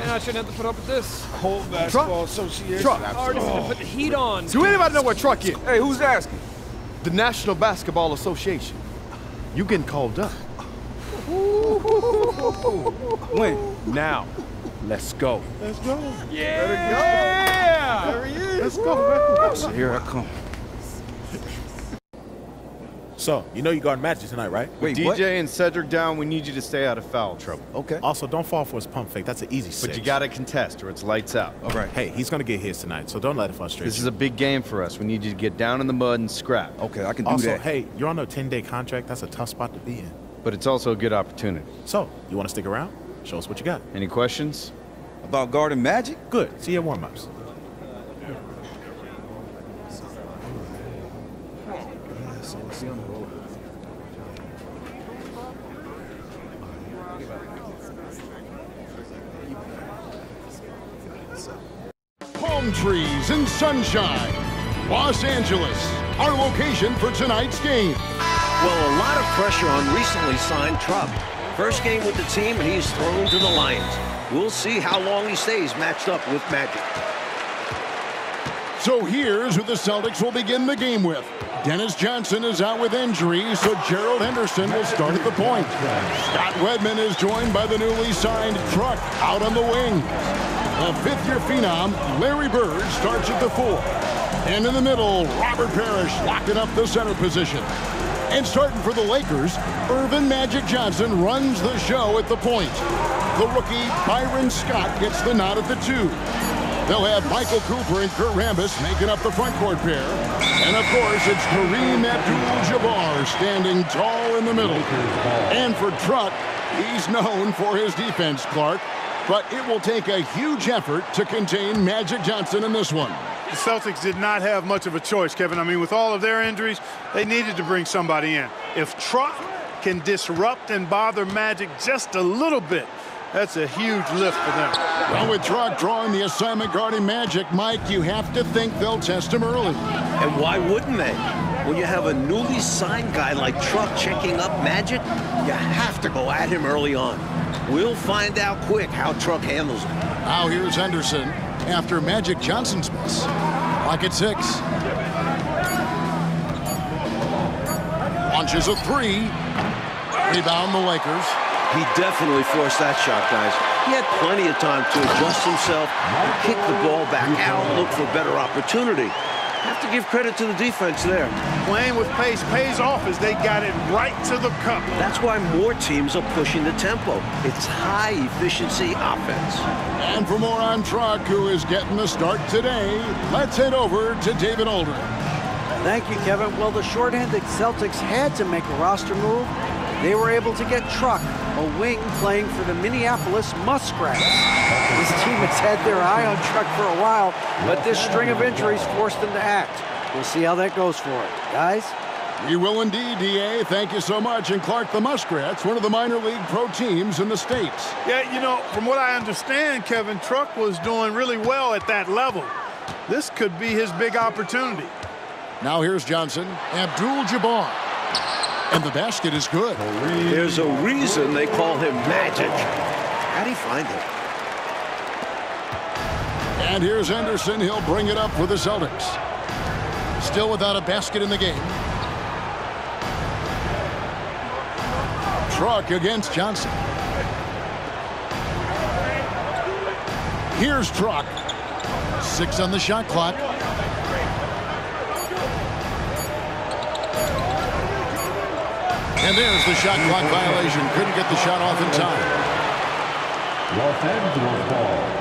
Man, I shouldn't have to put up with this. Whole basketball association. Truck. Artists to put the heat on. Do anybody know what truck is? Hey, who's asking? The National Basketball Association. You getting called up. When? Now, let's go. Let's go. Yeah! There he is. Let's go, man. So here I come. So, you know you guard Magic tonight, right? Wait, DJ what? and Cedric down, we need you to stay out of foul trouble. Okay. Also, don't fall for his pump fake. That's an easy six. But you gotta contest or it's lights out. All right. Hey, he's gonna get his tonight, so don't let it frustrate This you. is a big game for us. We need you to get down in the mud and scrap. Okay, I can do also, that. hey, you're on a 10-day contract. That's a tough spot to be in. But it's also a good opportunity. So, you want to stick around? Show us what you got. Any questions? About guarding Magic? Good. See your warm-ups. Palm trees and sunshine. Los Angeles, our location for tonight's game. Well, a lot of pressure on recently signed Truck. First game with the team, and he's thrown to the Lions. We'll see how long he stays matched up with Magic. So here's who the Celtics will begin the game with. Dennis Johnson is out with injury, so Gerald Henderson will start at the point. Scott Wedman is joined by the newly signed Truck out on the wing. A fifth-year phenom, Larry Bird, starts at the four. And in the middle, Robert Parish locking up the center position. And starting for the Lakers, Earvin Magic Johnson runs the show at the point. The rookie Byron Scott gets the nod at the two. They'll have Michael Cooper and Kurt Rambis making up the front court pair. And of course, it's Kareem Abdul-Jabbar standing tall in the middle. And for Truck, he's known for his defense, Clark. But it will take a huge effort to contain Magic Johnson in this one. The Celtics did not have much of a choice, Kevin. I mean, with all of their injuries, they needed to bring somebody in. If Truck can disrupt and bother Magic just a little bit, that's a huge lift for them. Well, with Truck drawing the assignment guarding Magic, Mike, you have to think they'll test him early. And why wouldn't they? When you have a newly signed guy like Truck checking up Magic, you have to go at him early on. We'll find out quick how Truck handles it. Now here's Henderson after Magic Johnson's miss. Clock at six. Launches a three. Rebound the Lakers. He definitely forced that shot, guys. He had plenty of time to adjust himself, and kick the ball back out, look for better opportunity. Have to give credit to the defense there. Playing with pace pays off as they got it right to the cup. That's why more teams are pushing the tempo. It's high efficiency offense. And for more on Truck, who is getting the start today, let's head over to David Aldridge. Thank you, Kevin. Well, the shorthanded Celtics had to make a roster move. They were able to get Truck, a wing playing for the Minneapolis Muskrats. This team has had their eye on Truck for a while, but this string of injuries forced them to act. We'll see how that goes for it. Guys? We will indeed, DA. Thank you so much. And Clark, the Muskrats, one of the minor league pro teams in the States. Yeah, you know, from what I understand, Kevin, Truck was doing really well at that level. This could be his big opportunity. Now here's Johnson. Abdul-Jabbar. And the basket is good. There's a reason they call him Magic. How'd he find it? And here's Anderson. He'll bring it up for the Celtics. Still without a basket in the game. Truck against Johnson. Here's Truck. Six on the shot clock. And there's the shot clock violation. Couldn't get the shot off in time. Los Angeles ball.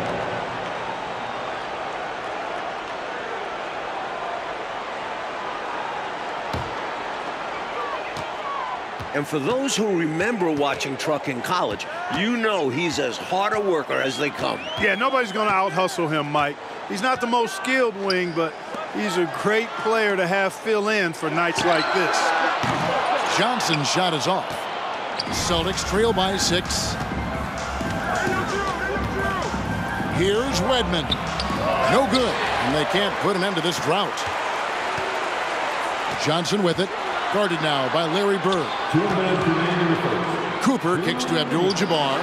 And for those who remember watching Truck in college, you know he's as hard a worker as they come. Yeah, nobody's going to out-hustle him, Mike. He's not the most skilled wing, but he's a great player to have fill in for nights like this. Johnson's shot is off. Celtics trail by six. Here's Wedman. No good. And they can't put an end to this drought. Johnson with it. Guarded now by Larry Bird. Cooper kicks to Abdul-Jabbar.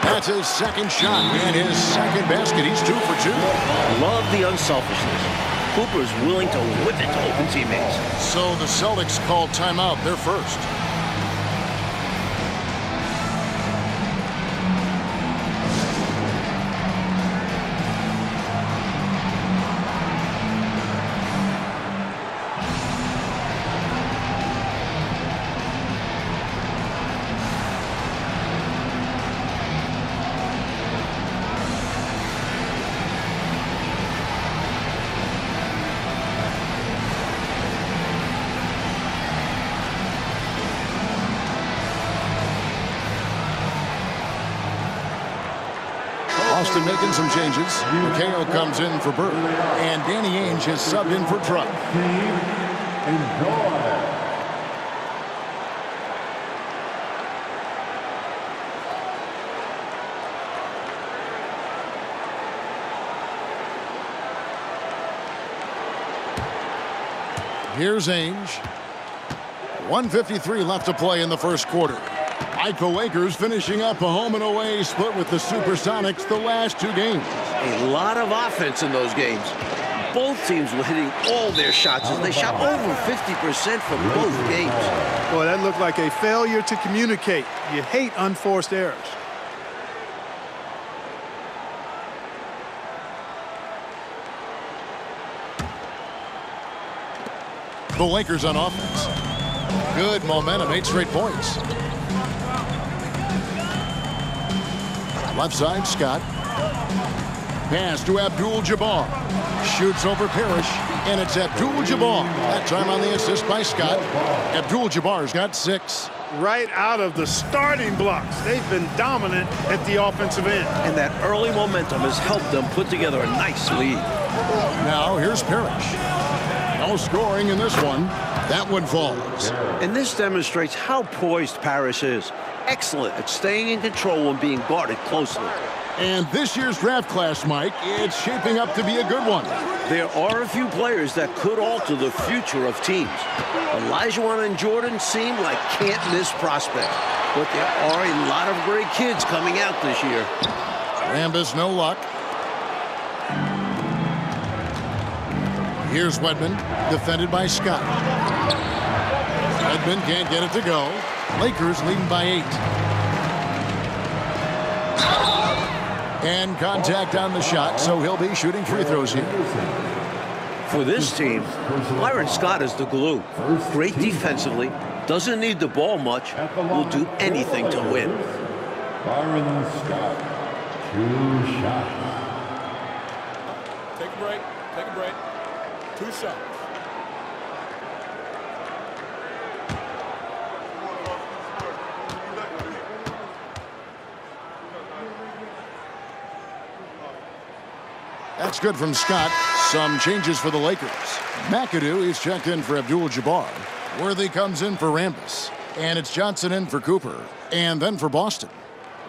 That's his second shot and his second basket. He's two for two. Love the unselfishness. Cooper's willing to whip it to open teammates. So the Celtics called timeout. They're first. Some changes. McHale comes in for Bird. And Danny Ainge has subbed in for. Enjoy. Here's Ainge. 153 left to play in the first quarter. Michael Lakers finishing up a home and away split with the Supersonics the last two games. A lot of offense in those games. Both teams were hitting all their shots as they shot over 50% from both games. Boy, that looked like a failure to communicate. You hate unforced errors. The Lakers on offense. Good momentum, eight straight points. Left side, Scott. Pass to Abdul-Jabbar. Shoots over Parish, and it's Abdul-Jabbar. That time on the assist by Scott. Abdul-Jabbar's got six. Right out of the starting blocks. They've been dominant at the offensive end. And that early momentum has helped them put together a nice lead. Now here's Parish. No scoring in this one. That one falls. And this demonstrates how poised Parish is. Excellent at staying in control and being guarded closely. And this year's draft class, Mike, it's shaping up to be a good one. There are a few players that could alter the future of teams. Elijah and Jordan seem like can't-miss prospects. But there are a lot of great kids coming out this year. Rambis, no luck. Here's Wedman, defended by Scott. Wedman can't get it to go. Lakers leading by eight. And contact on the shot, so he'll be shooting free throws here. For this team, Byron Scott is the glue. Great defensively, doesn't need the ball much, will do anything to win. Byron Scott. Two shots. Take a break. Take a break. Two shots. That's good from Scott. Some changes for the Lakers. McAdoo is checked in for Abdul-Jabbar. Worthy comes in for Rambis. And it's Johnson in for Cooper. And then for Boston.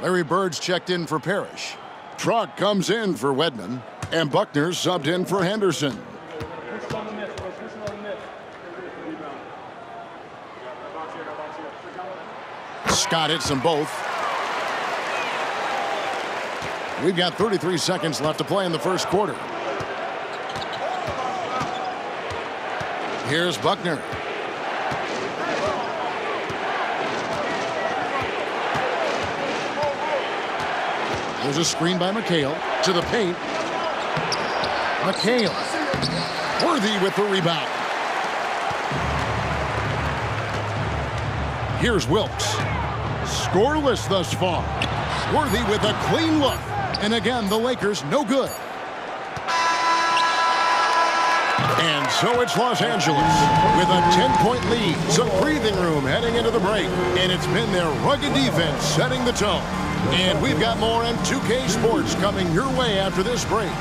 Larry Bird's checked in for Parish. Truck comes in for Wedman. And Buckner's subbed in for Henderson. Scott hits them both. We've got 33 seconds left to play in the first quarter. Here's Buckner. There's a screen by McHale to the paint. McHale. Worthy with the rebound. Here's Wilkes. Scoreless thus far. Worthy with a clean look. And again, the Lakers no good. And so it's Los Angeles with a 10-point lead. Some breathing room heading into the break. And it's been their rugged defense setting the tone. And we've got more M2K Sports coming your way after this break.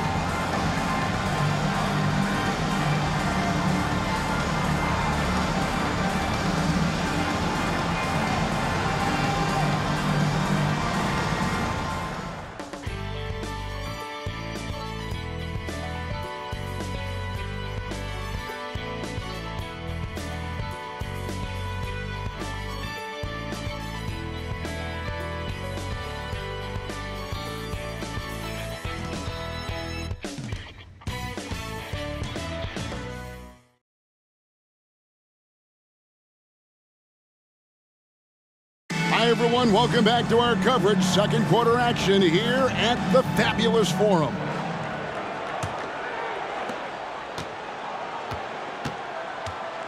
Hi, everyone. Welcome back to our coverage. Second quarter action here at the Fabulous Forum.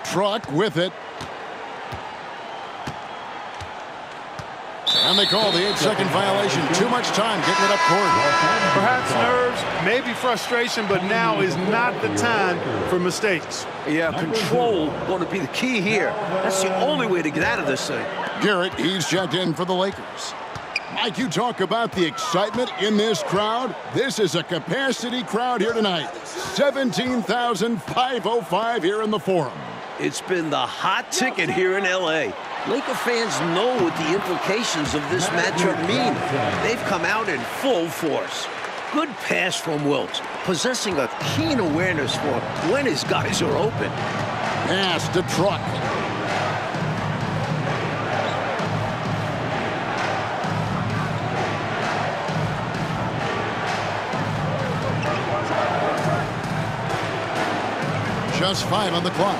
Truck with it. And they call the eight-second violation. Too much time getting it up court. Perhaps nerves, maybe frustration, but now is not the time for mistakes. Yeah, control going to be the key here. That's the only way to get out of this thing. Garrett, he's checked in for the Lakers. Mike, you talk about the excitement in this crowd. This is a capacity crowd here tonight. 17,505 here in the Forum. It's been the hot ticket here in L.A. Laker fans know what the implications of this matchup mean. They've come out in full force. Good pass from Wilkes, possessing a keen awareness for when his guys are open. Pass to Truck. Just five on the clock.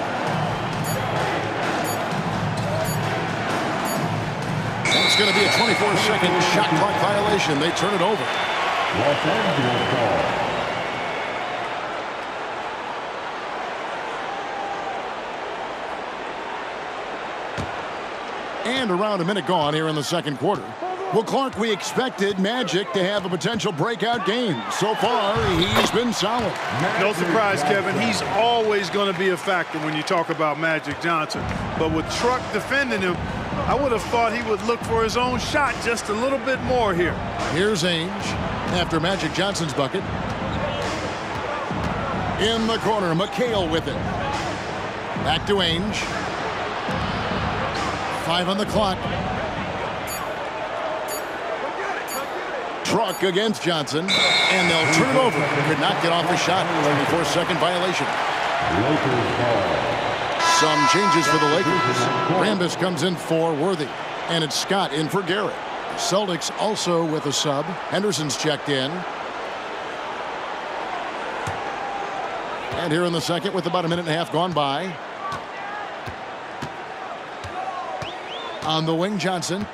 That's going to be a 24-second shot clock violation. They turn it over. Los Angeles ball. And around a minute gone here in the second quarter. Well, Clark, we expected Magic to have a potential breakout game. So far, he's been solid. No surprise, Kevin. He's always going to be a factor when you talk about Magic Johnson. But with Truck defending him, I would have thought he would look for his own shot just a little bit more here. Here's Ainge after Magic Johnson's bucket. In the corner, McHale with it. Back to Ainge. Five on the clock. Truck against Johnson, and they'll turn it over. Could not get off a shot. 24-second violation. Lakers ball. Some changes for the Lakers. Rambis comes in for Worthy, and it's Scott in for Garrett. Celtics also with a sub. Henderson's checked in. And here in the second with about a minute and a half gone by. On the wing, Johnson.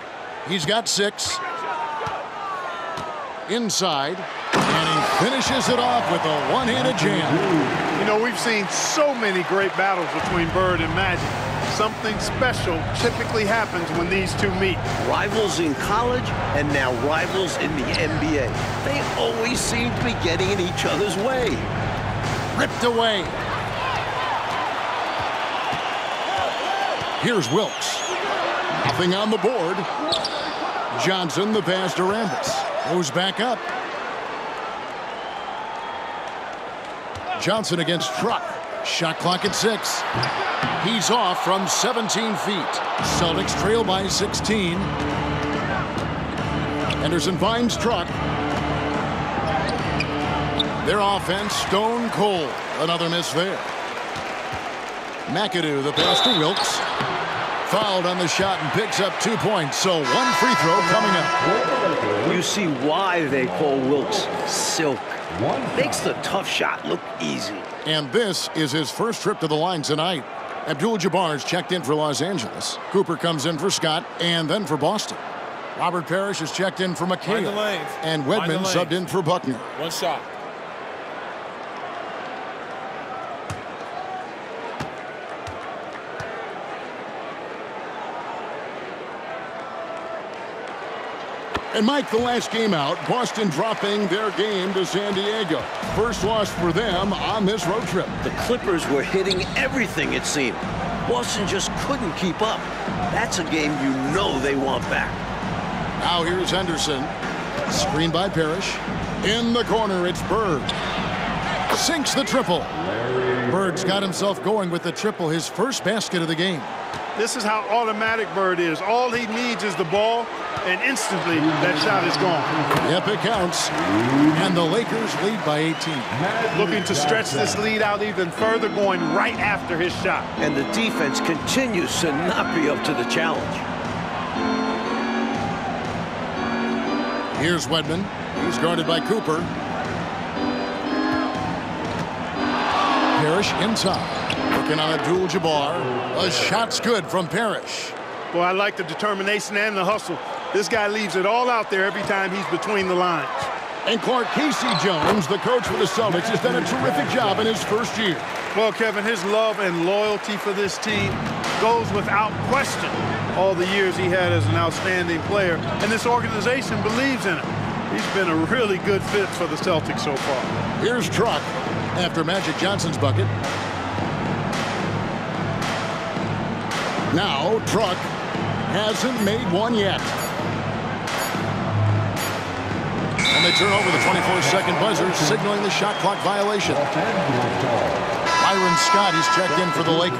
He's got six. Inside. And he finishes it off with a one-handed jam. You know, we've seen so many great battles between Bird and Magic. Something special typically happens when these two meet. Rivals in college and now rivals in the NBA. They always seem to be getting in each other's way. Ripped away. Here's Wilkes. Nothing on the board. Johnson, the pass to Rambis. Goes back up. Johnson against Truck. Shot clock at six. He's off from 17 feet. Celtics trail by 16. Henderson finds Truck. Their offense stone cold. Another miss there. McAdoo, the pass to Wilkes. Fouled on the shot and picks up two points. So one free throw coming up. You see why they call Wilkes silk. Makes the tough shot look easy. And this is his first trip to the line tonight. Abdul-Jabbar's checked in for Los Angeles. Cooper comes in for Scott and then for Boston. Robert Parish is checked in for Mind McHale. And Mind the Wedman subbed in for Buckner. One shot. And Mike, the last game out, Boston dropping their game to San Diego. First loss for them on this road trip. The Clippers were hitting everything, it seemed. Boston just couldn't keep up. That's a game you know they want back. Now here's Henderson. Screen by Parish. In the corner, it's Bird. Sinks the triple. Bird's got himself going with the triple, his first basket of the game. This is how automatic Bird is. All he needs is the ball, and instantly that shot is gone. Yep, it counts. And the Lakers lead by 18. Looking to stretch this lead out even further, going right after his shot. And the defense continues to not be up to the challenge. Here's Wedman. He's guarded by Cooper. Parish inside. Working on Abdul-Jabbar. A shot's good from Parish. Boy, I like the determination and the hustle. This guy leaves it all out there every time he's between the lines. And Clark K.C. Jones, the coach for the Celtics, has done a terrific job in his first year. Well, Kevin, his love and loyalty for this team goes without question all the years he had as an outstanding player, and this organization believes in him. He's been a really good fit for the Celtics so far. Here's Truck after Magic Johnson's bucket. Now, Truck hasn't made one yet. And they turn over the 24-second buzzer, signaling the shot clock violation. Byron Scott is checked in for the Lakers.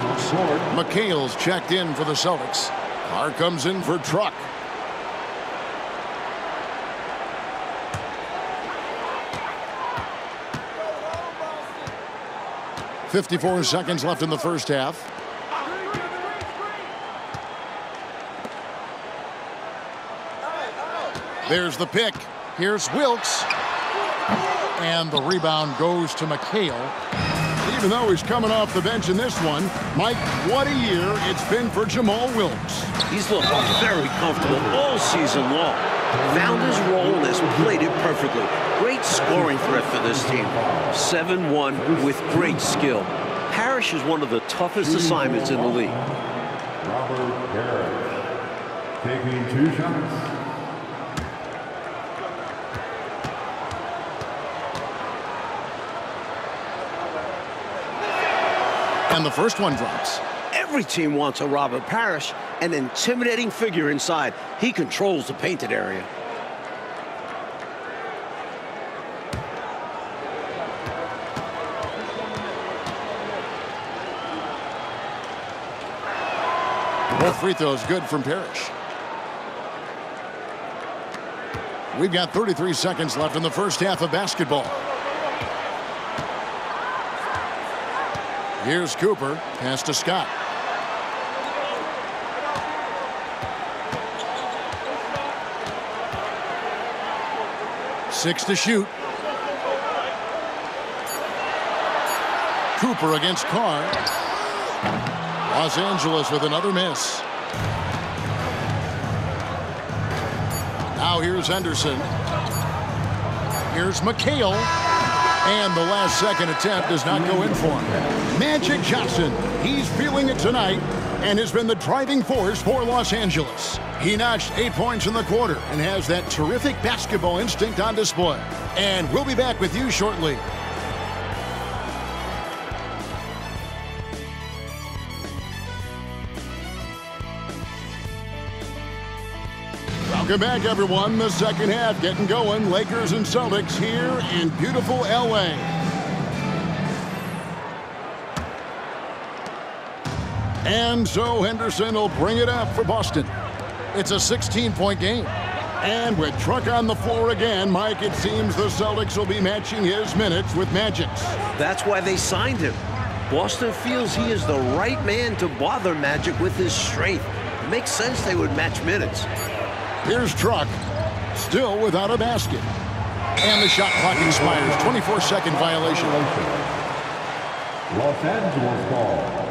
McHale's checked in for the Celtics. Carr comes in for Truck. Fifty-four seconds left in the first half. There's the pick. Here's Wilkes. And the rebound goes to McHale. Even though he's coming off the bench in this one, Mike, what a year it's been for Jamal Wilkes. He's looked very comfortable all season long. Found his role and has played it perfectly. Great scoring threat for this team. 7-1 with great skill. Parish is one of the toughest assignments in the league. Robert Parish taking two shots. And the first one drops. Every team wants a Robert Parish, an intimidating figure inside. He controls the painted area. Both free throws good from Parish. We've got 33 seconds left in the first half of basketball. Here's Cooper. Pass to Scott. Six to shoot. Cooper against Carr. Los Angeles with another miss. Now here's Henderson. Here's McHale. And the last second attempt does not go in for him. Magic Johnson, he's feeling it tonight and has been the driving force for Los Angeles. He notched eight points in the quarter and has that terrific basketball instinct on display. And we'll be back with you shortly. Welcome back, everyone. The second half getting going. Lakers and Celtics here in beautiful LA. And so Henderson will bring it up for Boston. It's a 16-point game. And with Truck on the floor again, Mike, it seems the Celtics will be matching his minutes with Magic's. That's why they signed him. Boston feels he is the right man to bother Magic with his strength. It makes sense they would match minutes. Here's Truck, still without a basket. And the shot clock expires. 24-second violation. Los Angeles ball.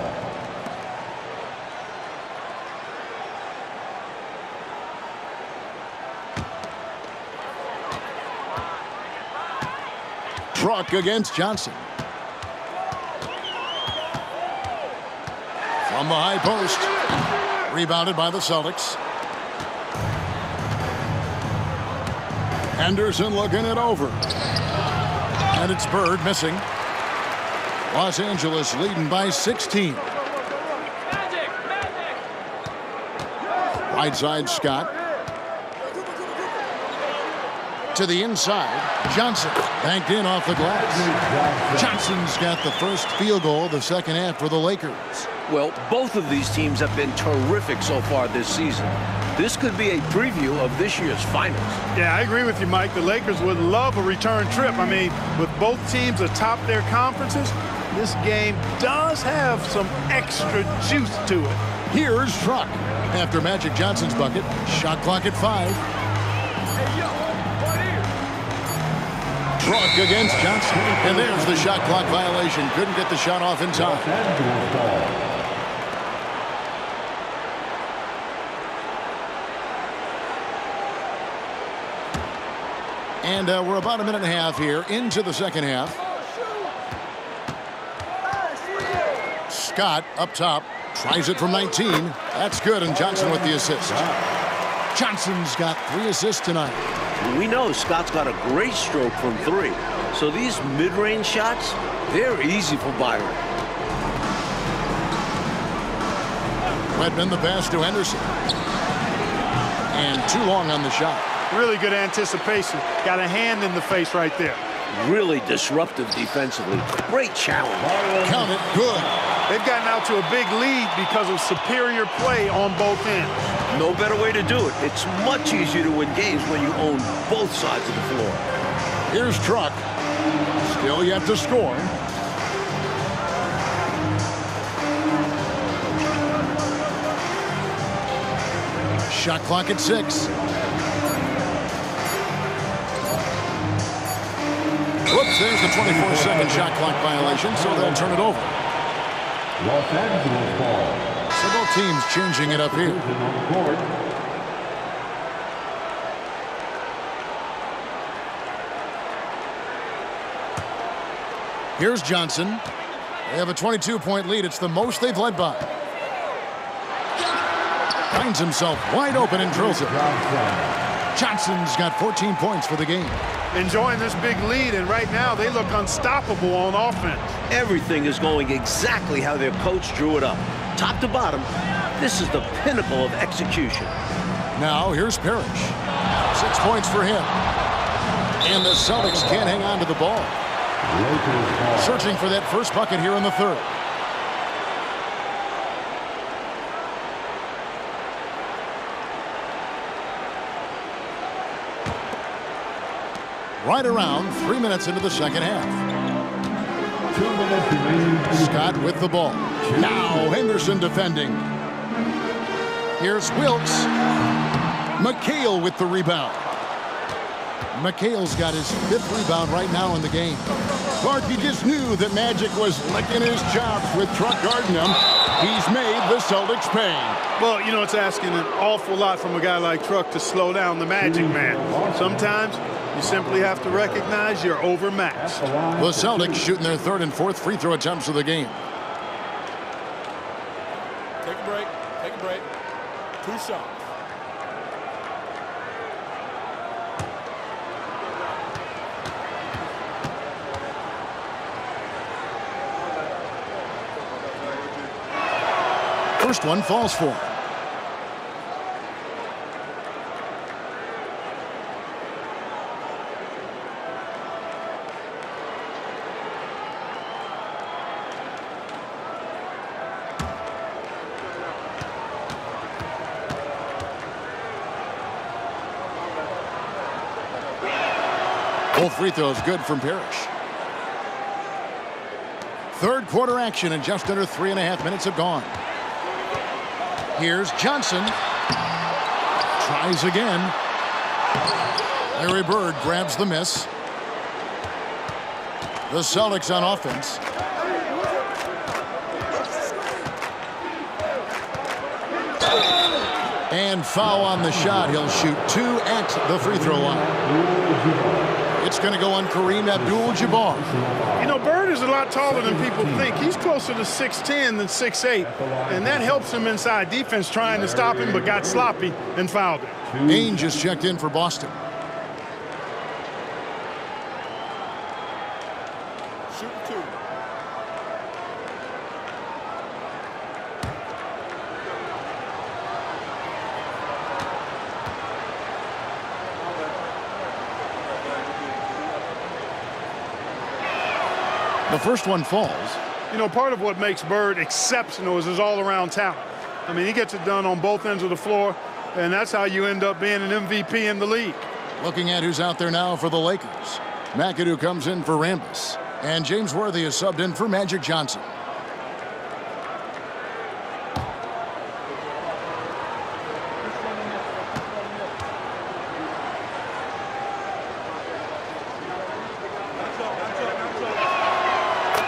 Truck against Johnson. From the high post. Rebounded by the Celtics. Henderson looking it over. And it's Bird missing. Los Angeles leading by 16. Right side, Scott. To the inside, Johnson banked in off the glass. Johnson's got the first field goal the second half for the Lakers. Well, both of these teams have been terrific so far this season. This could be a preview of this year's finals. Yeah, I agree with you, Mike. The Lakers would love a return trip. I mean, with both teams atop their conferences, this game does have some extra juice to it. Here's Truck. After Magic Johnson's bucket, shot clock at five. Truck against Johnson. And there's the shot clock violation. Couldn't get the shot off in time. Los Angeles ball. And uh, we're about a minute and a half here into the second half. Scott up top tries it from 19. That's good, and Johnson with the assist. Johnson's got three assists tonight. We know Scott's got a great stroke from three. So these mid-range shots, they're easy for Byron. Wedman the pass to Henderson. And too long on the shot. Really good anticipation. Got a hand in the face right there. Really disruptive defensively. Great challenge. Count it. Good. They've gotten out to a big lead because of superior play on both ends. No better way to do it. It's much easier to win games when you own both sides of the floor. Here's Truck. Still yet to score. Shot clock at six. Whoops, there's the 24-second shot clock violation, so they'll turn it over. Los Angeles ball. So both teams changing it up here. Here's Johnson. They have a 22-point lead. It's the most they've led by. Finds himself wide open and drills it. Johnson's got 14 points for the game. Enjoying this big lead, and right now they look unstoppable on offense. Everything is going exactly how their coach drew it up. Top to bottom, this is the pinnacle of execution. Now here's Parish. Six points for him. And the Celtics can't hang on to the ball. Ball. Searching for that first bucket here in the third. Right around three minutes into the second half. Scott with the ball. Now Henderson defending. Here's Wilkes. McHale with the rebound. McHale's got his fifth rebound right now in the game. Clark, just knew that Magic was licking his chops with Truck guarding him. He's made the Celtics pay. Well, you know, it's asking an awful lot from a guy like Truck to slow down the Magic Man. Sometimes you simply have to recognize you're overmatched. The Celtics shooting their third and fourth free throw attempts of the game. Take a break. Take a break. Two shots. First one falls for Both free throws good from Parish. Third quarter action and just under three and a half minutes have gone. Here's Johnson. Tries again. Larry Bird grabs the miss. The Celtics on offense. And foul on the shot. He'll shoot two at the free throw line. It's going to go on Kareem Abdul-Jabbar. You know, Bird is a lot taller than people think. He's closer to 6'10 than 6'8, and that helps him inside defense trying to stop him, but got sloppy and fouled. Ainge just checked in for Boston. First one falls. You know, part of what makes Bird exceptional is his all-around talent. I mean, he gets it done on both ends of the floor, and that's how you end up being an MVP in the league. Looking at who's out there now for the Lakers. McAdoo comes in for Rambis. And James Worthy is subbed in for Magic Johnson.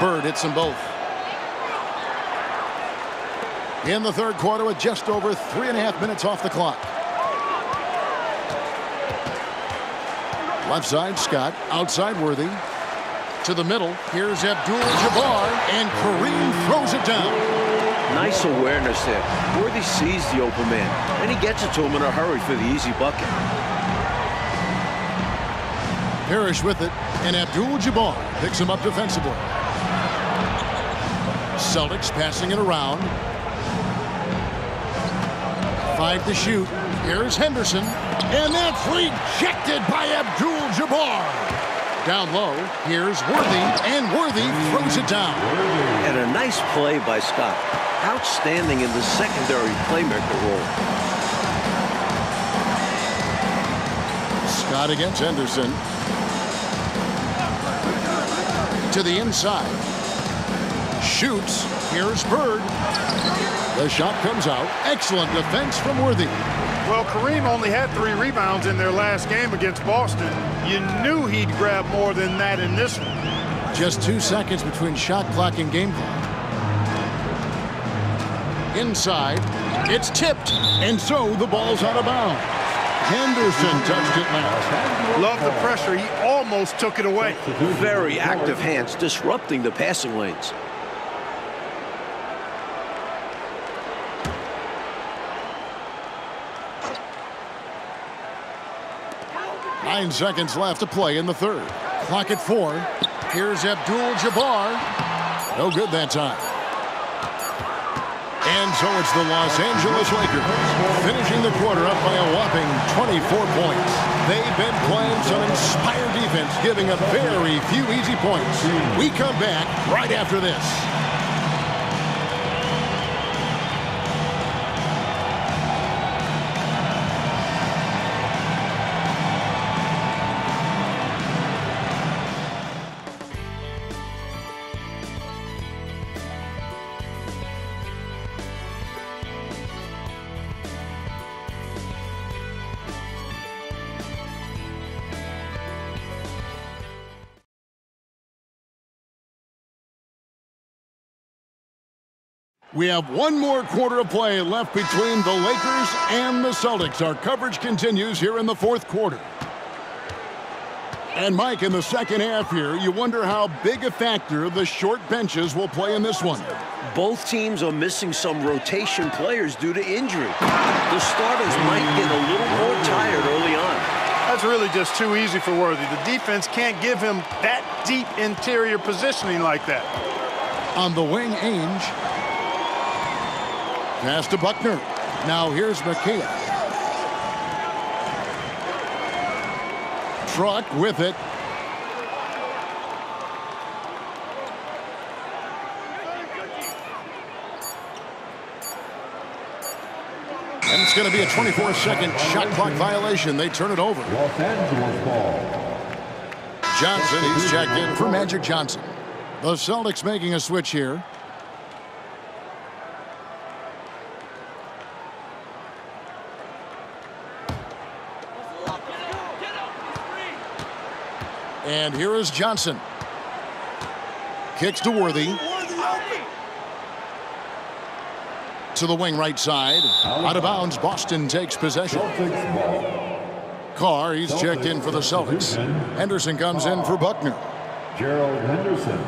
Bird hits them both. In the third quarter with just over three and a half minutes off the clock. Left side, Scott. Outside, Worthy. To the middle. Here's Abdul-Jabbar, and Kareem throws it down. Nice awareness there. Worthy sees the open man, and he gets it to him in a hurry for the easy bucket. Parish with it, and Abdul-Jabbar picks him up defensively. Celtics passing it around. Five to shoot. Here's Henderson, and that's rejected by Abdul-Jabbar. Down low, here's Worthy, and Worthy throws it down. And a nice play by Scott. Outstanding in the secondary playmaker role. Scott against Henderson. To the inside. Shoots. Here's Bird. The shot comes out. Excellent defense from Worthy. Well, Kareem only had three rebounds in their last game against Boston. You knew he'd grab more than that in this one. Just two seconds between shot clock and game clock. Inside. It's tipped. And so the ball's out of bounds. Henderson touched it last. Love the pressure. He almost took it away. Very active hands, disrupting the passing lanes. Nine seconds left to play in the third. Clock at four. Here's Abdul-Jabbar. No good that time. And so it's the Los Angeles Lakers finishing the quarter up by a whopping 24 points. They've been playing some inspired defense, giving up very few easy points. We come back right after this. We have one more quarter of play left between the Lakers and the Celtics. Our coverage continues here in the fourth quarter. And Mike, in the second half here, you wonder how big a factor the short benches will play in this one. Both teams are missing some rotation players due to injury. The starters might get a little more tired early on. That's really just too easy for Worthy. The defense can't give him that deep interior positioning like that. On the wing, Ainge. Pass to Buckner. Now here's McHale. Truck with it. And it's going to be a 24-second shot clock violation. They turn it over. Los Angeles ball. Johnson, he's checked in for Magic Johnson. The Celtics making a switch here. And here is Johnson. Kicks to Worthy. To the wing right side. Out of bounds, Boston takes possession. Carr, he's checked in for the Celtics. Henderson comes in for Buckner. Gerald Henderson.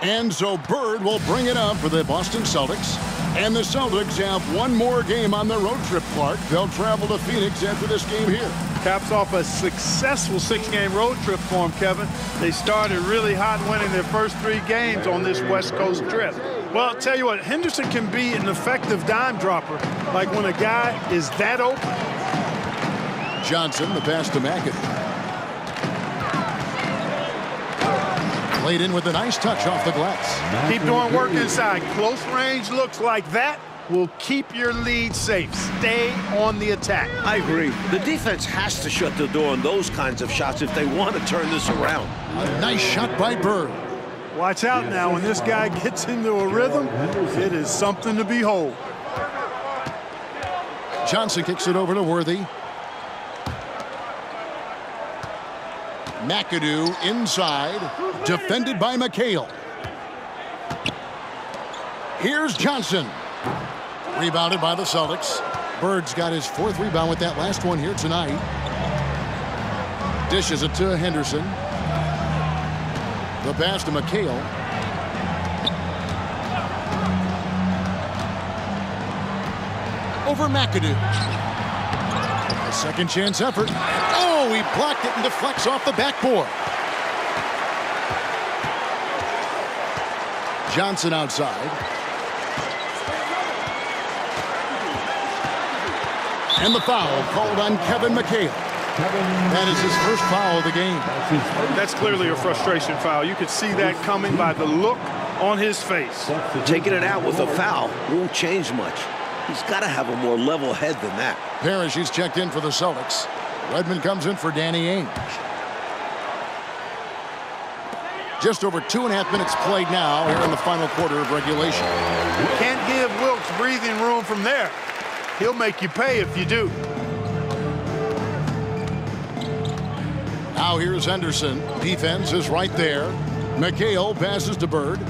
And so Bird will bring it up for the Boston Celtics. And the Celtics have one more game on their road trip, Clark. They'll travel to Phoenix after this game here. Caps off a successful six-game road trip for them, Kevin. They started really hot winning their first three games on this West Coast trip. Well, I'll tell you what, Henderson can be an effective dime dropper, like when a guy is that open. Johnson, the pass to McAdoo. Played in with a nice touch off the glass. Keep doing work inside. Close range looks like that will keep your lead safe. Stay on the attack. I agree. The defense has to shut the door on those kinds of shots if they want to turn this around. A nice shot by Bird. Watch out now. When this guy gets into a rhythm, it is something to behold. Johnson kicks it over to Worthy. McAdoo inside, defended by McHale. Here's Johnson. Rebounded by the Celtics. Bird's got his fourth rebound with that last one here tonight. Dishes it to Henderson. The pass to McHale. Over McAdoo. A second chance effort. Oh, he blocked it and deflects off the backboard. Johnson outside. And the foul called on Kevin McHale. That is his first foul of the game. That's clearly a frustration foul. You could see that coming by the look on his face. Taking it out with a foul won't change much. He's got to have a more level head than that. Parish, he's checked in for the Celtics. Redmond comes in for Danny Ainge. Just over two and a half minutes played now here in the final quarter of regulation. Can't give Wilkes breathing room from there. He'll make you pay if you do. Now here's Henderson. Defense is right there. McHale passes to Bird.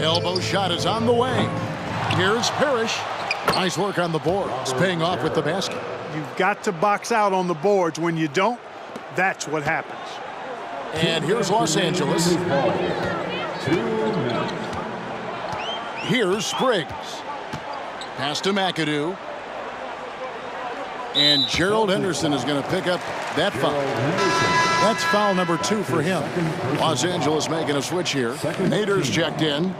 Elbow shot is on the way. Here's Parish. Nice work on the boards, paying off with the basket. You've got to box out on the boards. When you don't, that's what happens. And here's Los Angeles. Here's Spriggs. Pass to McAdoo. And Gerald Henderson is going to pick up that foul. That's foul number two for him. Los Angeles making a switch here. Nater's checked in.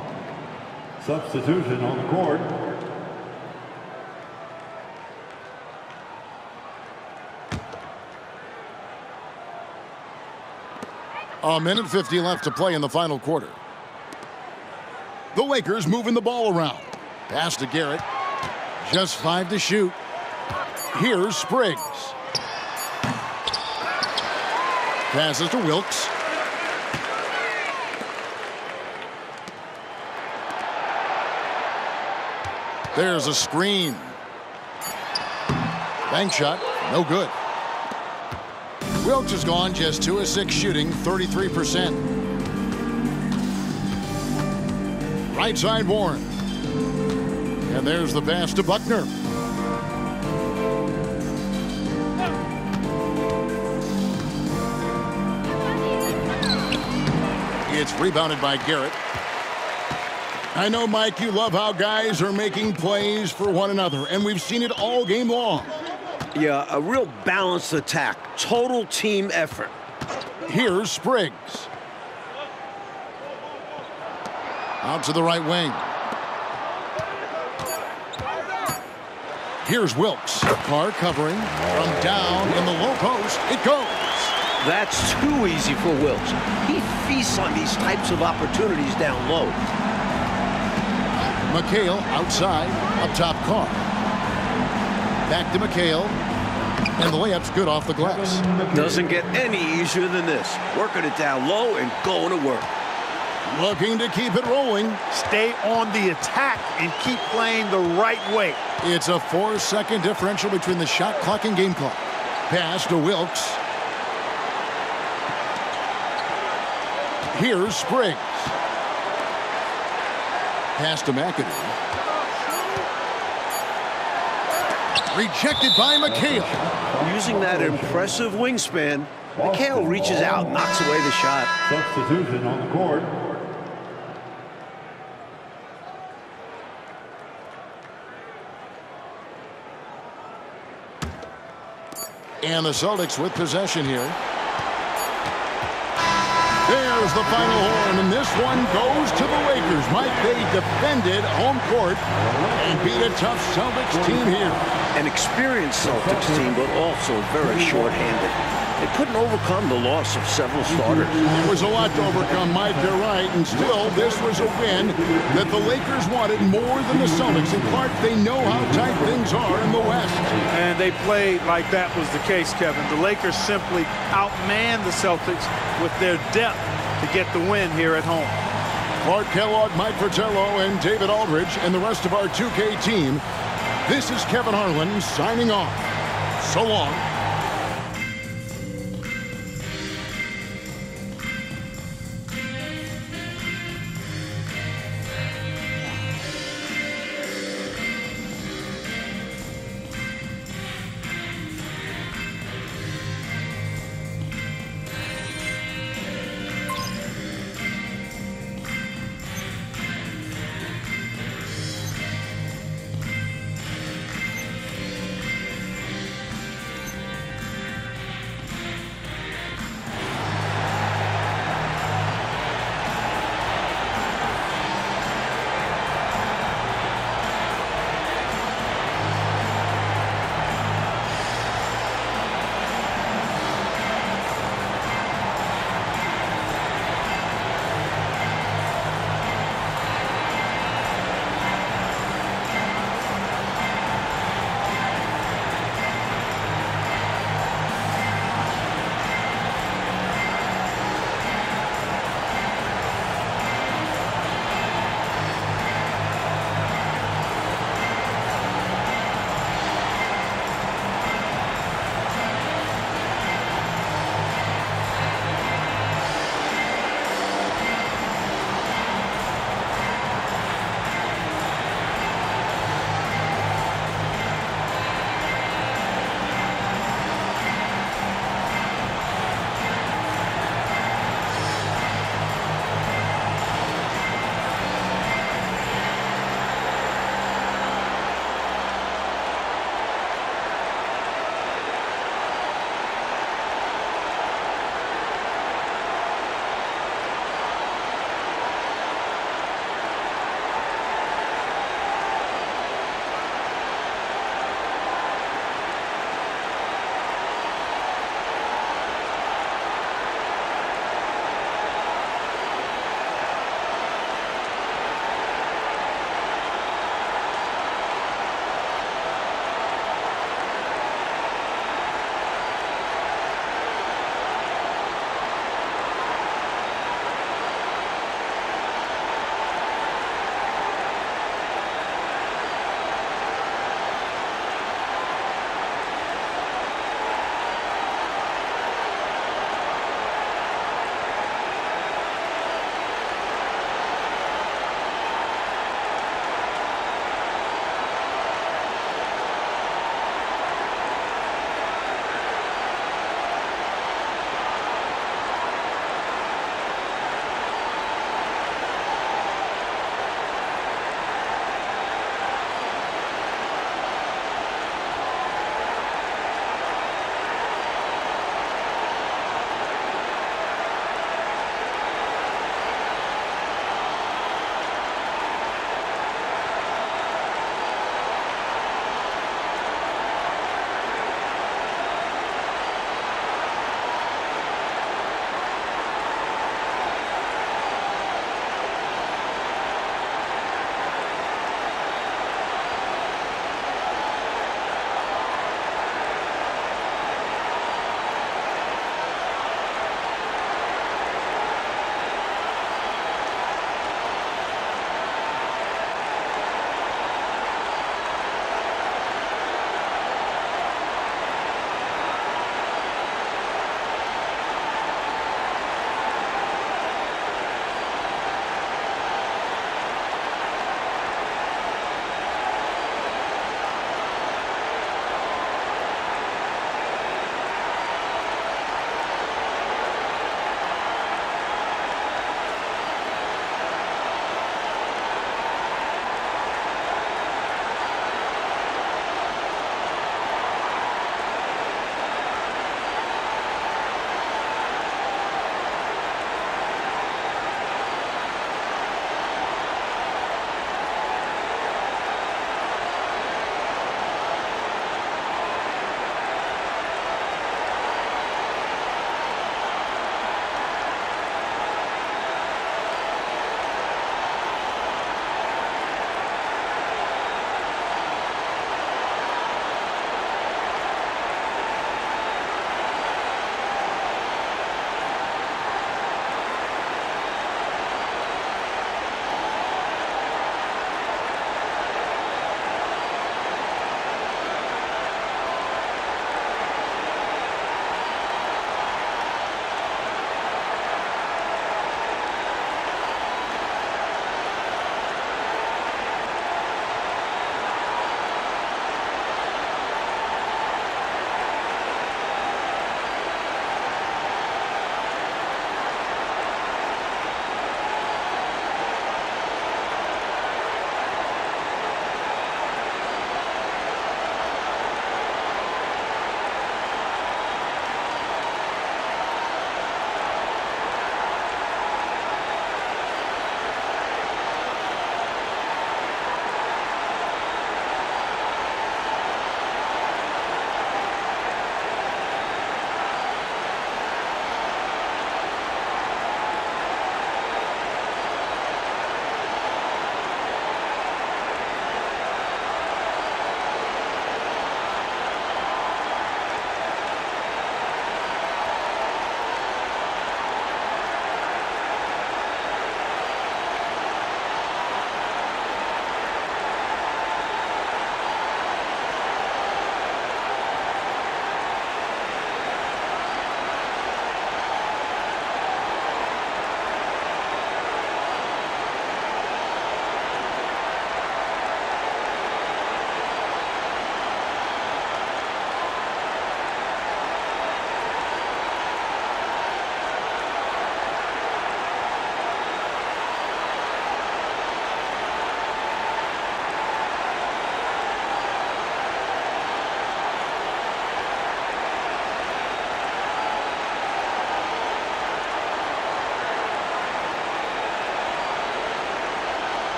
Substitution on the court. A minute 50 left to play in the final quarter. The Lakers moving the ball around. Pass to Garrett. Just five to shoot. Here's Spriggs. Passes to Wilkes. There's a screen. Bank shot, no good. Wilkes is gone just 2 of 6 shooting, 33%. Right side Warren. And there's the pass to Buckner. It's rebounded by Garrett. I know, Mike, you love how guys are making plays for one another, and we've seen it all game long. Yeah, a real balanced attack. Total team effort. Here's Spriggs. Out to the right wing. Here's Wilkes. Carr covering. From down in the low post, it goes. That's too easy for Wilkes. He feasts on these types of opportunities down low. McHale outside, up top Carr. Back to McHale. And the layup's good off the glass. Doesn't get any easier than this. Working it down low and going to work. Looking to keep it rolling. Stay on the attack and keep playing the right way. It's a four-second differential between the shot clock and game clock. Pass to Wilkes. Here's Spriggs. Pass to McAdoo. Rejected by McHale. Using that impressive wingspan, McHale reaches out, knocks away the shot. Substitution on the court. And the Celtics with possession here. There's the final horn, and this one goes to the Lakers. Mike, they defended home court and beat a tough Celtics team here. An experienced Celtics team, but also very short-handed. They couldn't overcome the loss of several starters. There was a lot to overcome, Mike, you're right, and still, this was a win that the Lakers wanted more than the Celtics. In part, they know how tight things are in the West. And they played like that was the case, Kevin. The Lakers simply outmanned the Celtics with their depth to get the win here at home. Clark Kellogg, Mike Fratello, and David Aldridge, and the rest of our 2K team. This is Kevin Harlan signing off. So long.